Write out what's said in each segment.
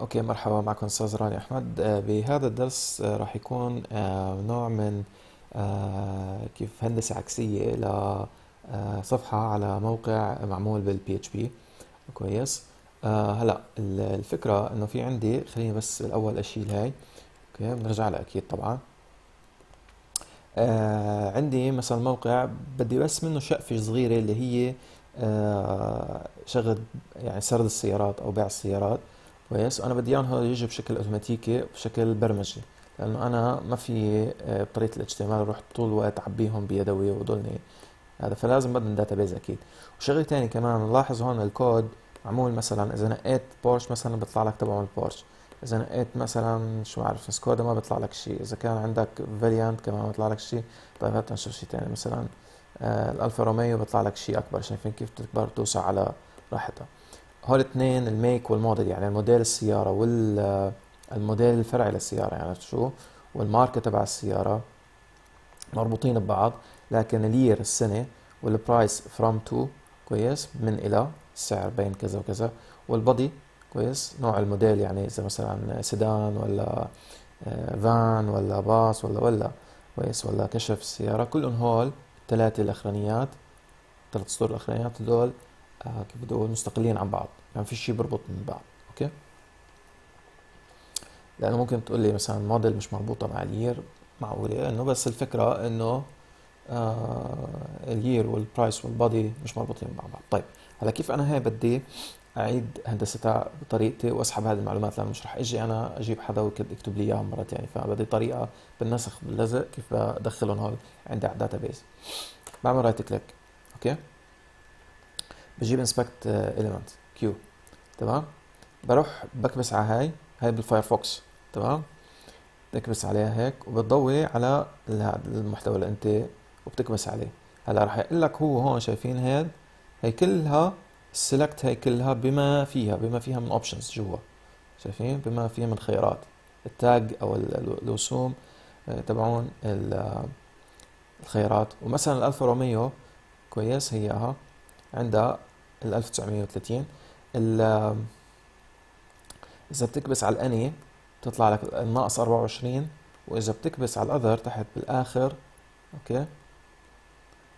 Okay مرحبا معكم أستاذ راني أحمد. آه، بهذا الدرس آه، راح يكون آه، نوع من كيف هندسة عكسية لصفحة على موقع معمول بال PHP كويس. هلا الفكرة إنه في عندي خليني بس الأول أشيل هاي. okay بنرجع لها أكيد طبعا. عندي مثلا موقع بدي بس منه شقفة صغيرة اللي هي شغل يعني سرد السيارات أو بيع السيارات. كويس. وأنا بدي إياهم يجوا بشكل أوتوماتيكي بشكل برمجي لأنه أنا ما في آه، بطريقه ال HTML أروح طول الوقت أعبيهم بيدي وضلني. هذا فلازم بدنا database أكيد. وشغلة ثانية كمان نلاحظ هون الكود معمول مثلا إذا نقيت بورش مثلا بيطلع لك تبعهم البورش إذا نقيت مثلا شو بعرف سكودا ما بيطلع لك شيء. إذا كان عندك فاليانت كمان ما بيطلع لك شيء. طيب هات نشوف شيء ثاني مثلا. آه الألفا روميو بيطلع لك شيء أكبر شايفين كيف تكبر توسع على راحتها هول اثنين ال make وال model يعني الموديل السيارة والموديل الفرعي للسيارة يعني شو؟ والماركة تبع السيارة مربوطين ببعض لكن ال year السنة وال price from to كويس من إلى السعر بين كذا وكذا. وال body كويس نوع الموديل يعني إذا مثلا سيدان ولا فان آه، ولا باص ولا ولا كويس ولا كشف السيارة كلهم هول الثلاثة الأخرانيات ثلاث سطور الأخرانيات هدول كيف بدي أقول مستقلين عن بعض. يعني في شيء بربط من بعض okay؟ لأنه ممكن تقول لي مثلا موديل مش مربوطة مع ال year معقولة؟ إنه بس الفكرة إنه آه ال year وال price وال body مش مربوطين مع بعض. طيب هلا كيف أنا هي بدي أعيد هندستها بطريقتي وأسحب هذه المعلومات؟ لأنه مش رح إجي أنا أجيب حدا ويكتب لي إياها مره ثانية فبدي طريقة بالنسخ باللزق كيف بدخلهم هول عندي على ال database بعمل right click okay؟ بجيب inspect element Q تمام؟ بروح بكبس على هاي هاي بال Firefox تمام؟ بكبس عليها هيك وبتضوي على المحتوى اللي انت وبتكبس عليه. هلا راح يقول لك هو هون شايفين هيد؟ هي كلها ال select هي كلها بما فيها بما فيها من options جوا. شايفين؟ بما فيها من خيارات. ال tag أو الوسوم آه، تبعون الخيارات. ومثلا الالفا روميو كويس هي عندها ال 1930 إذا بتكبس على ال any بتطلع لك الناقص 24 وإذا بتكبس على ال other تحت بالآخر okay؟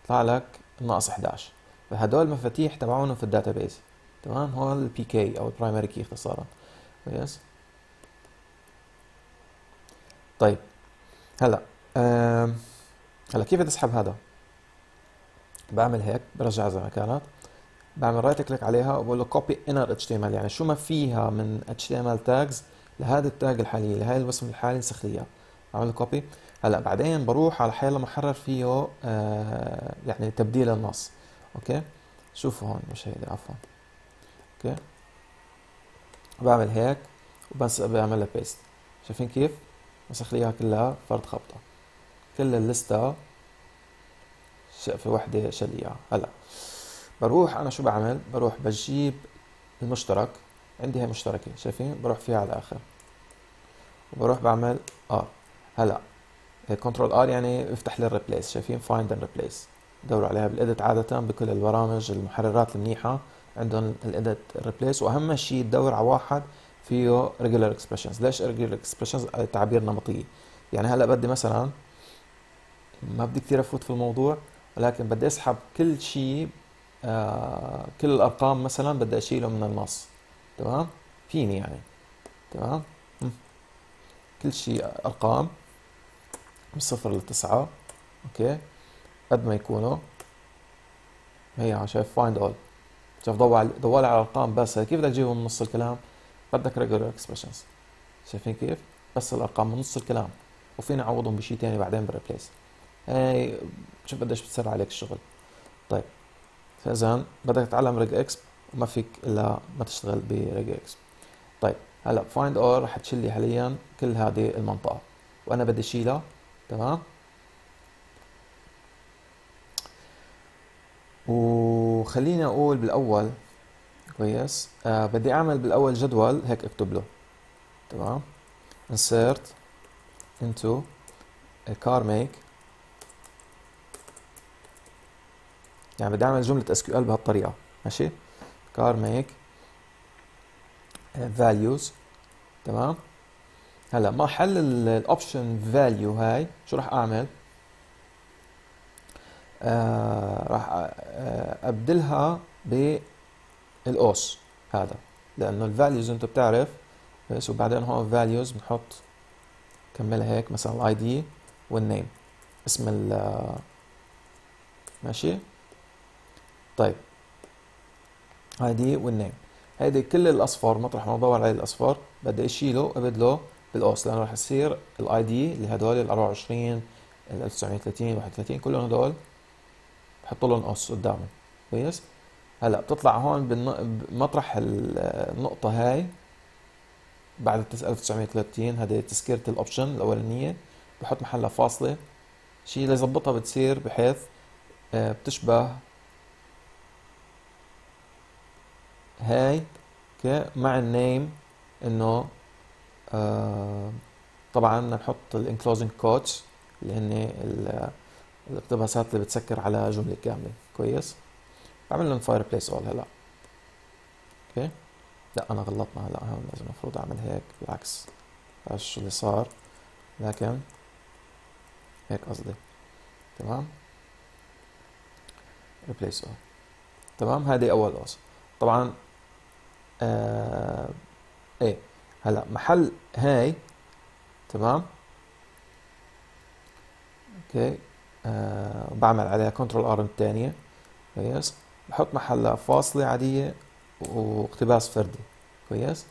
بيطلع لك الناقص 11 فهدول المفاتيح تبعونهم في ال database تمام هو ال PK أو ال primary key اختصارا. كويس؟ طيب. هلأ هلأ كيف بدي اسحب هذا؟ بعمل هيك برجع زي ما كانت. بعمل right click عليها وبقول له copy inner HTML يعني شو ما فيها من HTML tags لهذا ال tag الحالي لهي الوسم الحالي نسخ لي اياه بعمل copy هلأ بعدين بروح على حيلا محرر فيه آه يعني تبديل النص. okay؟ شوفوا هون مش هيدا عفوا. okay؟ بعمل هيك وبس بعمل لها paste شايفين كيف؟ لي اياها كلها فرد خبطة. كل الليستة شقفة وحدة شل اياها هلأ بروح أنا شو بعمل؟ بروح بجيب المشترك عندي هي مشتركة شايفين؟ بروح فيها على الآخر. وبروح بعمل R هلأ control R يعني بيفتح لي ال replace شايفين؟ find and replace دوروا عليها بال edit عادة بكل البرامج المحررات المنيحة عندهم ال edit replace وأهم شيء تدور على واحد فيه regular expressions ليش regular expressions تعابير نمطية يعني هلأ بدي مثلا ما بدي كثير أفوت في الموضوع ولكن بدي أسحب كل شيء آه كل الأرقام مثلا بدي اشيله من النص تمام؟ فيني يعني تمام؟ كل شيء أرقام من صفر لتسعة okay؟ قد ما يكونوا. هي شايف find all ضوى ضوى على الأرقام بس. كيف بدك تجيبهم من نص الكلام؟ بدك regular expressions شايفين كيف؟ بس الأرقام من نص الكلام. وفينا نعوضهم بشيء ثاني بعدين ب replace هاي شوف قديش بتسرع عليك الشغل. طيب. فإذا بدك تتعلم regex وما فيك إلا ما تشتغل ب regex. طيب هلأ find all رح تشيل لي حاليا كل هذه المنطقة. وأنا بدي اشيلها تمام؟ وخليني أقول بالأول كويس؟ آه بدي أعمل بالأول جدول هيك أكتب له. تمام؟ insert into a car make. يعني بدي أعمل جمله SQL بهالطريقة ماشي؟ car make values تمام؟ هلأ محل ال option value هاي شو راح أعمل؟ آه راح آه أبدلها بالاوس هذا لأنه ال values انت بتعرف بس وبعدين هون فاليوز بنحط كملها هيك مثلا ال ID وال name اسم ال ماشي؟ طيب. ID وال name هيدي كل الأصفار مطرح ما بدور عليه الأصفار بدي أشيله ابدله بالاوس لأنه رح يصير ال ID اللي هدول ال 24 ال 1930 31 كلهم هدول بحط لهم اوس قدامهم كويس؟ هلأ بتطلع هون بمطرح النقطة هاي بعد 1930 هذه تذكرة ال option الأولانية بحط محلها فاصلة. شيء ليظبطها بتصير بحيث آه، بتشبه هاي مع ال name إنه آه طبعا بدنا نحط ال enclosing quotes اللي هن الاقتباسات اللي بتسكر على جملة كاملة. كويس؟ بعمل لهم find replace all هلا. okay؟ لا أنا غلطنا هلا. هون لازم المفروض أعمل هيك بالعكس. شو اللي صار. لكن هيك قصدي. تمام؟ replace all تمام؟ هذه أول اوس طبعا آه إيه. هلا محل هاي تمام؟ okay. آه بعمل عليها control R الثانية. كويس. بحط محلها فاصلة عادية واقتباس فردي. كويس.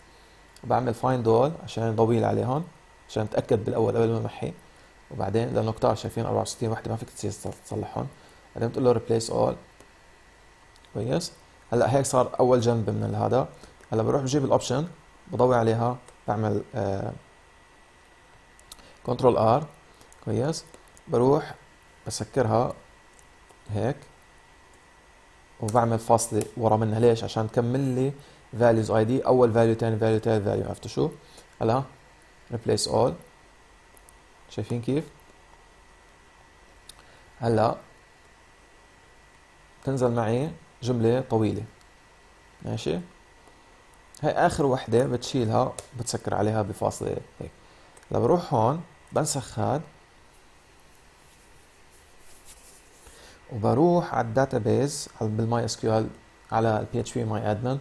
بعمل find all عشان يضوي عليهم عشان أتأكد بالأول قبل ما محي وبعدين لأنه كتار شايفين 64 وحدة ما فيك تصلحهم بعدين بتقول له replace all كويس. هلا هيك صار أول جنب من هذا. هلا بروح بجيب ال option بضوي عليها بعمل control آه R كويس. بروح بسكرها هيك وبعمل فاصلة ورا منها. ليش؟ عشان تكمل لي values id أول value ثاني value ثالث value عرفتوا شو؟ هلا replace all. شايفين كيف؟ هلا تنزل معي جملة طويلة. ماشي؟ هاي آخر وحدة بتشيلها بتسكر عليها بفاصلة هيك. لما بروح هون بنسخ هاد. وبروح على ال database بال MySQL على ال phpMyAdmin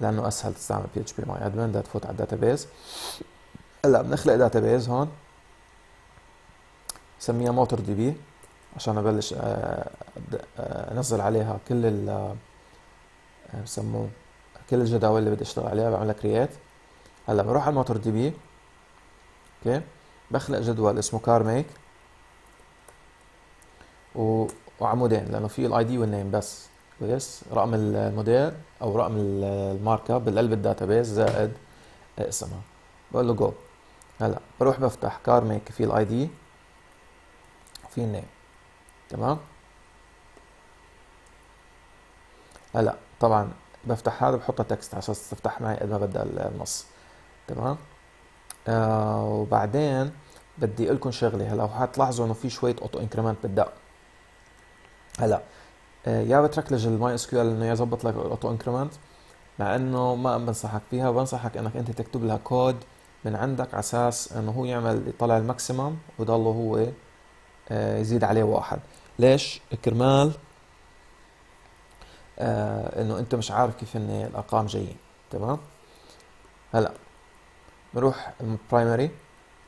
لأنه أسهل تستعمل بي اتش بي ماي ادمن بدها تفوت على ال database هلأ بنخلق database هون. بسميها motor DB عشان أبلش آه، آه، انزل عليها كل ال آه، بسموه كل الجداول اللي بدي أشتغل عليها بعملها create هلأ بروح على ال motor DB. okay؟ بخلق جدول اسمه car make و... وعمودين لأنه في ال ID وال name بس. كويس رقم الموديل أو رقم الماركة بالقلب ال database زائد اسمها. بقول له جو هلأ بروح بفتح car make في ال ID في ال name تمام؟ هلأ طبعا بفتح هذا بحطها text عشان تفتح معي قد ما بدها النص. تمام؟ آه وبعدين بدي أقول لكم شغلة. هلا وحتلاحظوا إنه في شوية auto increment بالدق هلا آه يا بتركلج ال MySQL إنه يظبط لك ال auto increment مع إنه ما بنصحك فيها. بنصحك إنك أنت تكتب لها كود من عندك على أساس إنه هو يعمل يطلع ال maximum ويضله هو آه يزيد عليه واحد. ليش؟ كرمال آه إنه أنت مش عارف كيف ان الأرقام جايين تمام؟ هلا بروح ال primary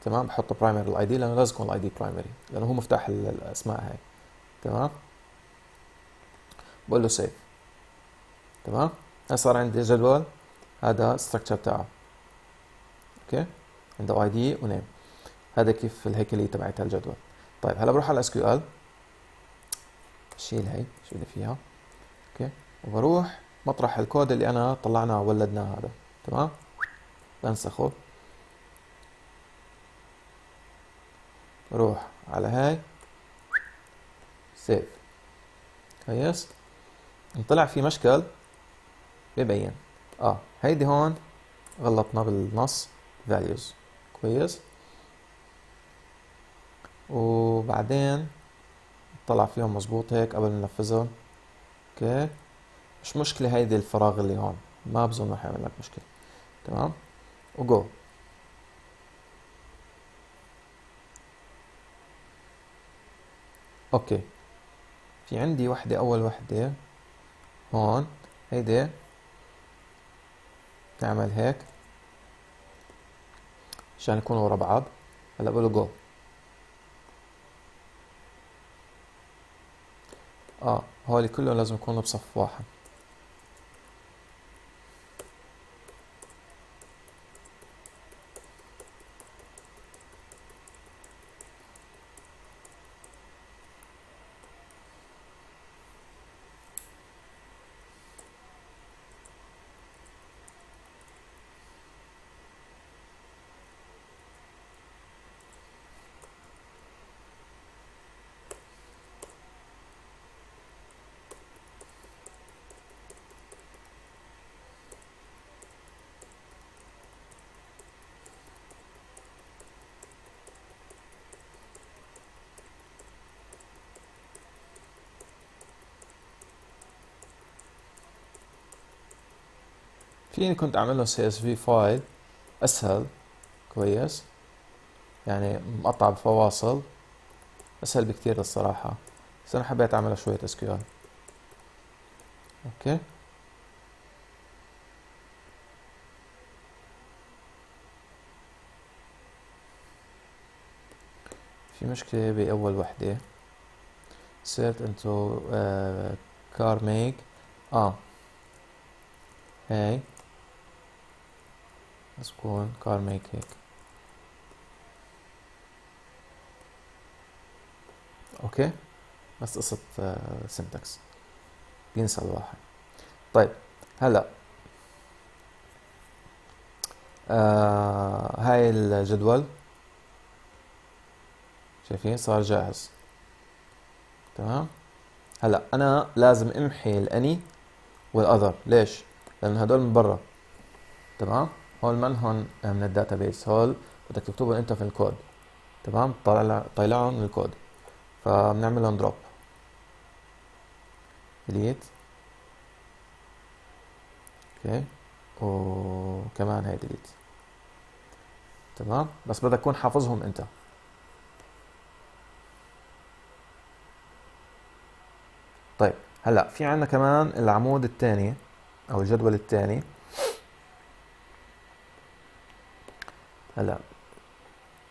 تمام؟ بحط primary ال ID لأنه لازم يكون ال ID primary لأنه هو مفتاح الأسماء هاي تمام؟ بقول له save تمام؟ هسه صار عندي جدول هذا structure تاعه okay؟ عنده ID و name هذا كيف الهيكليه تبعت الجدول طيب هلا بروح على SQL شيل هي شيل فيها؟ okay. وبروح مطرح الكود اللي أنا طلعناه ولدناه هذا. تمام؟ بنسخه. بروح على هاي. save. كويس طلع في مشكل ببين. آه هيدي هون غلطنا بالنص. values. كويس. وبعدين طلع فيهم مزبوط هيك قبل ما ننفذهم. okay. مش مشكلة هيدي الفراغ اللي هون. ما بظن رح يعمل لك مشكلة. تمام؟ و go. okay. في عندي وحدة أول وحدة هون. هيدي. نعمل هيك. عشان يكونوا ورا بعض. هلأ بقول له جو آه. هول كلهم لازم يكونوا بصف واحد. فيني كنت اعمل له CSV file أسهل كويس. يعني مقطع بفواصل أسهل بكتير الصراحة. بس أنا حبيت اعملها شوية SQL okay. في مشكلة بأول وحدة. صرت إنتو آه كار ميك آه. هاي. تكون ميك هيك أوكي بس قصة سنتكس بينسى الواحد طيب هلا. آه هاي الجدول. شايفين؟ صار جاهز. تمام؟ هلا أنا لازم أمحي ال any وال other. ليش؟ لأن هدول من برا. تمام؟ هول منهن من ال database هول بدك تكتبهم انت في الكود. تمام؟ طلع طلعهم من الكود. فبنعمل لهم drop delete أوكي وكمان هي delete تمام؟ بس بدك تكون حافظهم انت. طيب هلأ في عندنا كمان العمود الثاني أو الجدول الثاني هلا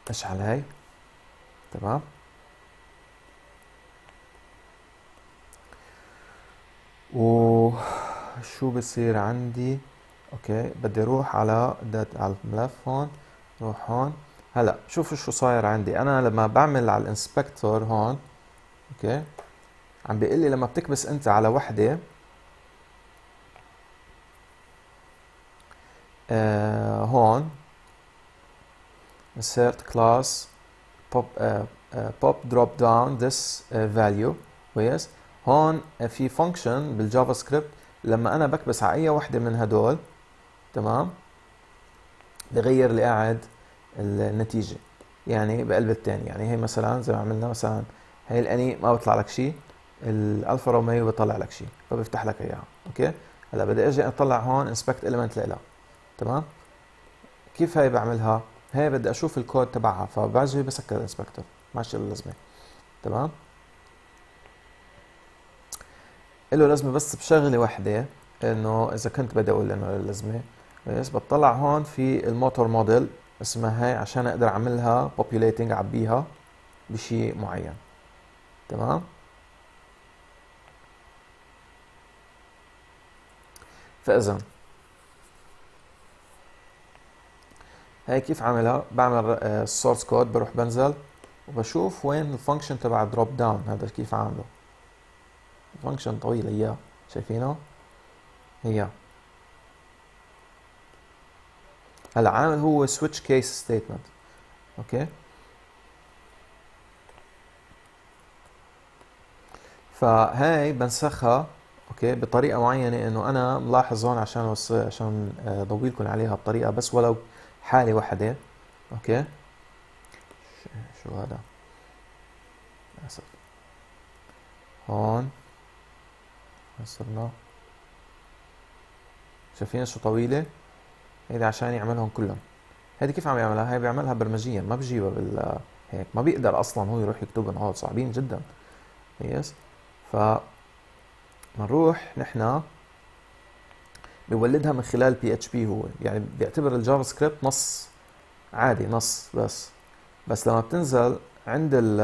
اشعل هاي. تمام؟ وشو بصير عندي؟ أوكي بدي أروح على that على الملف هون روح هون. هلا شوفوا شو صاير عندي. أنا لما بعمل على ال inspector هون أوكي عم بيقول لي لما بتكبس أنت على وحدة آه هون insert class pop uh, uh, pop drop down this uh, value. كويس هون في function بال JavaScript لما أنا بكبس على أي وحدة من هدول تمام؟ بغير لي قاعد النتيجة. يعني بقلب الثاني يعني هي مثلا زي ما عملنا مثلا هي ال any ما بيطلع لك شيء الألفا روميو بيطلع لك شيء فبيفتح لك إياها. أوكي؟ هلأ بدي أجي أطلع هون inspect element لها تمام؟ كيف هي بعملها؟ هي بدي أشوف الكود تبعها فبعجي بسكر ال inspector ماشي له لازمة. تمام؟ له لازمة بس بشغلة وحدة إنه إذا كنت بدي أقول إنه لازمة بس بطلع هون في الموتور موديل اسمها هاي عشان أقدر أعملها populating اعبيها بشيء معين. تمام؟ فإذا هاي كيف عاملها بعمل ال source آه، كود بروح بنزل وبشوف وين ال function تبع drop down هذا كيف عامله؟ function طويل إياه. شايفينه؟ هي. هلا عامل هو switch case statement أوكي؟ فهاي بنسخها أوكي بطريقة معينة إنه أنا ملاحظ هون عشان عشان آه، ضوي لكم عليها بطريقة بس ولو حالة واحدة أوكي. شو هذا؟ آسف هون. صرنا شايفين شو طويلة؟ هيدي عشان يعملهم كلهم. هيدي كيف عم يعملها؟ هي بيعملها برمجيا ما بجيبها بال هيك. ما بيقدر أصلا هو يروح يكتبهم هول صعبين جدا. yes ف بنروح نحن بيولدها من خلال PHP هو. يعني بيعتبر ال JavaScript نص عادي نص بس. بس لما بتنزل عند ال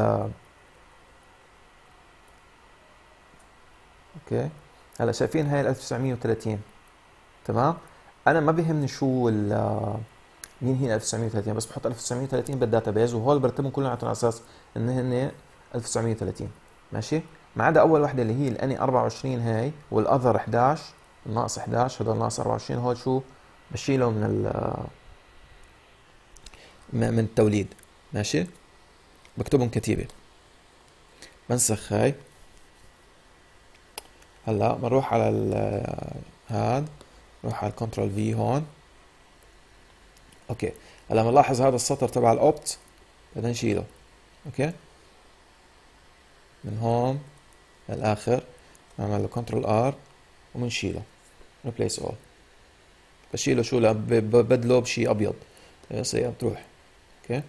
أوكي. هلا شايفين هاي ال 1930 تمام؟ أنا ما بيهمني شو ال مين هي 1930 بس بحط 1930 بال database وهول برتبهم كلهم على أساس إن هن 1930 ماشي؟ ما عدا أول وحدة اللي هي ال any 24 هاي وال other 11 الناقص 11 هدول ناقص 24 هول شو؟ بشيله من ال من التوليد. ماشي؟ بكتبهم كتيبة. بنسخ هاي. هلأ بنروح على هاد. نروح على ال control V هون. أوكي. هلأ بنلاحظ هذا السطر تبع ال opt بدنا نشيله. أوكي؟ من هون للآخر. نعمل له control R وبنشيله replace all بشيله شو ببدله بشي أبيض. يصير بتروح. أوكي؟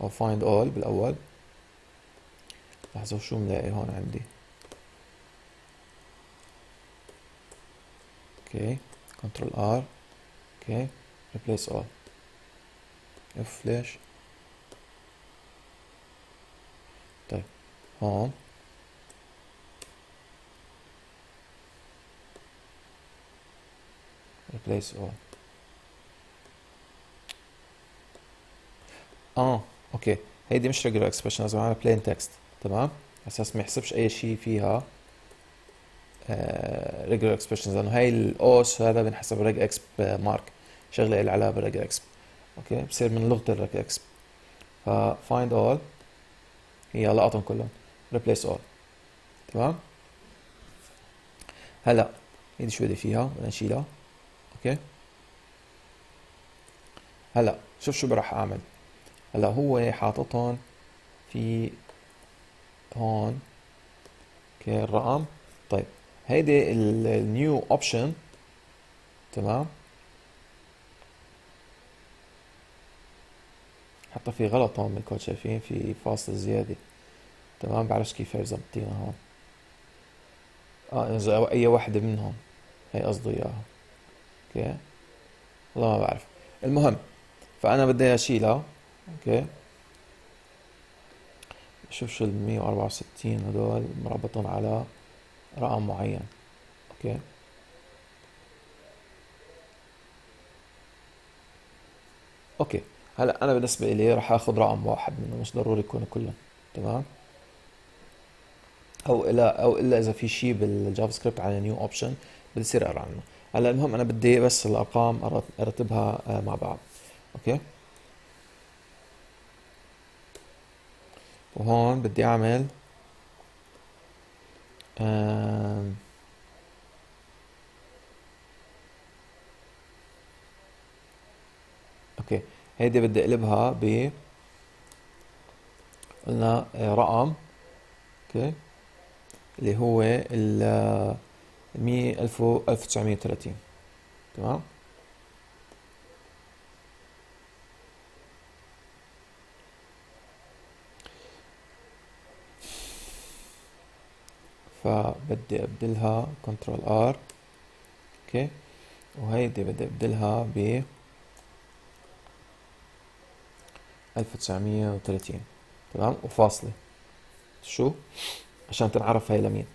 أو find all بالأول. لحظة شو ملاقي هون عندي؟ أوكي؟ control R أوكي؟ replace all اف ليش طيب هون. Replace all آه أوكي. هيدي مش regular expression لازم اعمل plain text. تمام؟ أساس ما يحسبش أي شيء فيها uh, regular expressions لأنه هاي الأوس هذا بنحسب regex مارك شغلة اللي عليها بال regex أوكي؟ بصير من لغة ال regex ف find all. هي لقطهم كلهم. replace all. تمام؟ هلا هيدي شو بدي فيها؟ بدنا نشيلها. أوكي؟ هلا شوف شو راح أعمل. هلا هو حاططهم V هون. أوكي الرقم. طيب هيدي ال new option تمام؟ حتى في غلط هون بالكود شايفين في فاصل زيادة. تمام؟ بعرفش كيف هي ظبطينها هون. آه إذا أي وحدة منهم. هي قصده إياها. أوكي؟ والله ما بعرف. المهم فأنا بدي اشيلها أوكي؟ شوف شو ال 164 هدول مربطون على رقم معين. أوكي؟ أوكي. هلا أنا بالنسبة لي راح آخذ رقم واحد منه مش ضروري يكون كلهم. تمام؟ أو إلا أو إلا إذا في شيء بال JavaScript على new option بدي يصير أقرأ عنه. هلا المهم أنا بدي بس الأرقام أرتبها آه، مع بعض. okay؟ وهون بدي أعمل okay. هيدي بدي أقلبها ب قلنا آه، رقم okay؟ اللي هو ال 100 1930 تمام؟ فبدي أبدلها Control R. okay؟ وهيدي بدي أبدلها ب 1930 تمام؟ وفاصلة. شو؟ عشان تنعرف هاي لمين.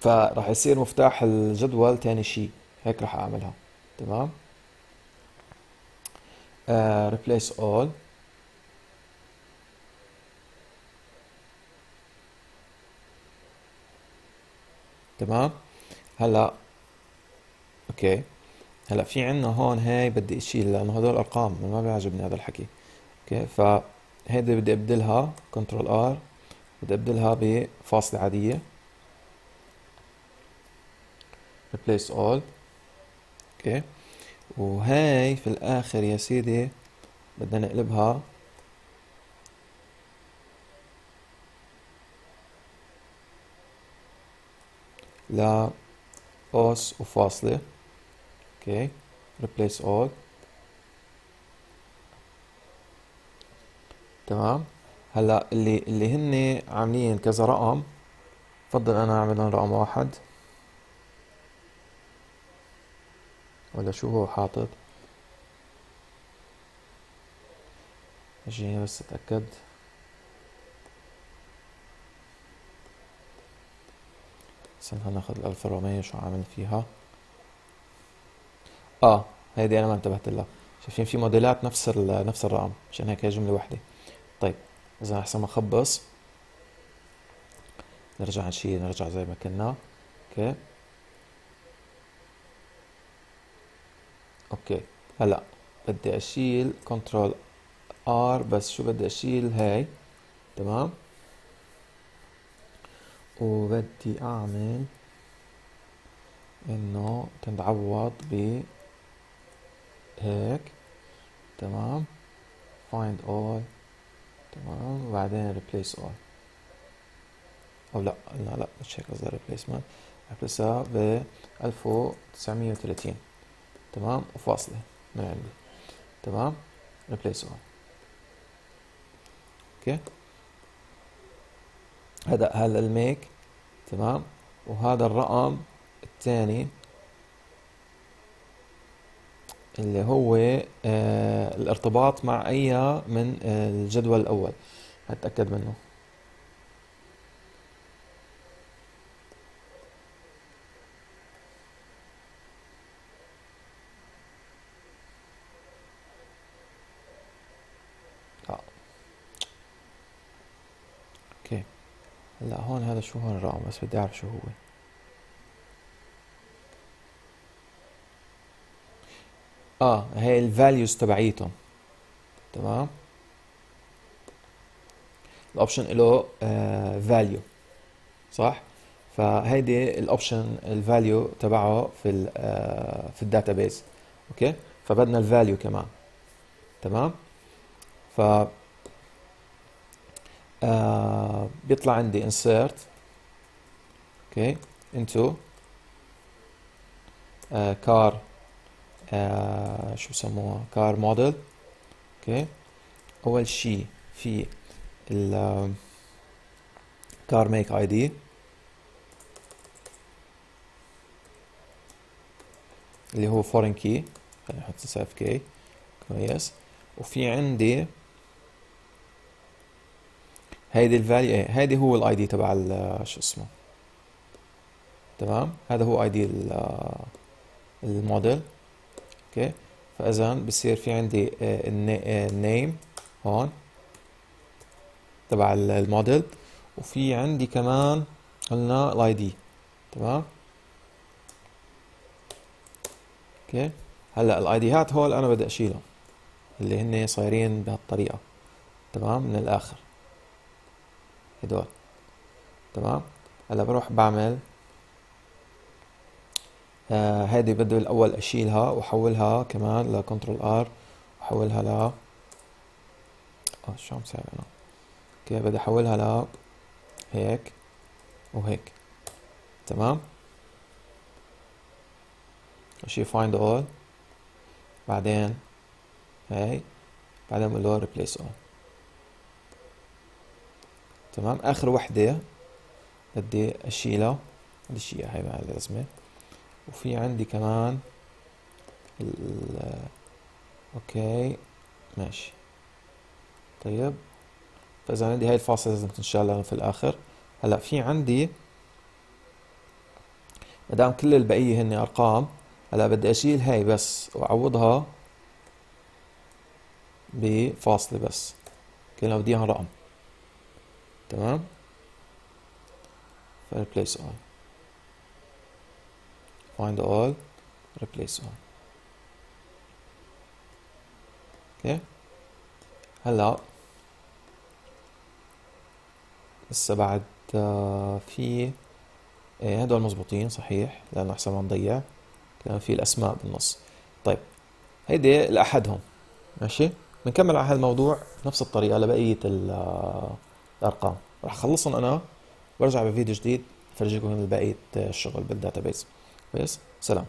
فراح يصير مفتاح الجدول تاني شيء. هيك راح أعملها. تمام؟ uh, replace all. تمام؟ هلا okay. هلا في عنا هون هاي بدي اشيل لأنه هدول أرقام ما بيعجبني هذا الحكي. okay؟ فهيدي بدي أبدلها Control R بدي أبدلها بفاصلة عادية. Replace all. okay وهاي في الآخر يا سيدي بدنا نقلبها. ل قوس وفاصلة. أوكي replace all. تمام. هلأ اللي اللي هن عاملين كذا رقم بفضل أنا أعملهم رقم واحد. ولا شو هو حاطط؟ أجي بس اتأكد استنى ناخذ ال Alfa Romeo شو عامل فيها. آه هيدي أنا ما انتبهت لها. شايفين في موديلات نفس نفس الرقم عشان هيك هي جملة واحدة طيب إذا أحسن ما أخبص. نرجع نشيل نرجع زي ما كنا. okay. okay. هلا بدي أشيل Control R بس شو بدي أشيل؟ هاي. تمام؟ وبدي أعمل إنه تنعوض ب هيك. تمام؟ find all. تمام؟ وبعدين replace all. أو لا لا لا مش هيك قصدي replacement replaceها ب 1930 تمام؟ وفاصلة. من عندي. تمام؟ replace all أوكي؟ هذا هذا الميك. تمام؟ وهذا الرقم الثاني اللي هو آه الارتباط مع أي من آه الجدول الأول. هتأكد منه آه. okay هلا هون هذا شو هون الرقم بس بدي أعرف شو هو. آه هي ال values تبعيتهم. تمام؟ ال option له value صح؟ فهيدي ال option ال value تبعه في ال uh, في ال database okay؟ فبدنا ال value كمان. تمام؟ ف uh, بيطلع عندي insert. okay into uh, car آه شو بسموها؟ car model okay أول شيء في ال car make ID اللي هو foreign key خلينا نحط FK كويس. وفي عندي هيدي ال value هيدي هو ال ID تبع شو اسمه؟ تمام؟ هذا هو ID الموديل. okay؟ فاذا بصير في عندي ال name هون تبع الموديل. وفي عندي كمان قلنا ال ID تمام؟ okay؟ هلأ ال ID ات هول أنا بدي اشيلهم اللي هن صايرين بهالطريقة. تمام؟ من الآخر. هدول. تمام؟ هلأ بروح بعمل آه هذه بدي الأول أشيلها وأحولها كمان ل Control R واحولها ل آه شو عم ساوي أنا؟ أوكي بدي أحولها ل هيك وهيك. تمام؟ اشي find all. بعدين هاي بعدين بقول له replace all. تمام؟ آخر وحدة بدي أشيلها. بدي أشيلها هاي ما لازمة. وفي عندي كمان أوكي ماشي. طيب فإذا عندي هاي الفاصلة لازم تنشال في الآخر. هلأ في عندي مدام كل البقية هن أرقام هلأ بدي أشيل هاي بس وأعوضها بفاصلة بس. كأنه بدي اياها رقم. تمام؟ ف replace all find all replace all. أوكي هلا لسه بعد في إيه هدول مزبوطين صحيح لأنه أحسن ما نضيع لأن في الأسماء بالنص. طيب هيدي لاحدهم ماشي؟ بنكمل على هالموضوع بنفس الطريقة لبقية الأرقام. راح اخلصهم أنا وارجع بفيديو جديد فرجيكم بقية الشغل بالداتابيز. كويس سلام.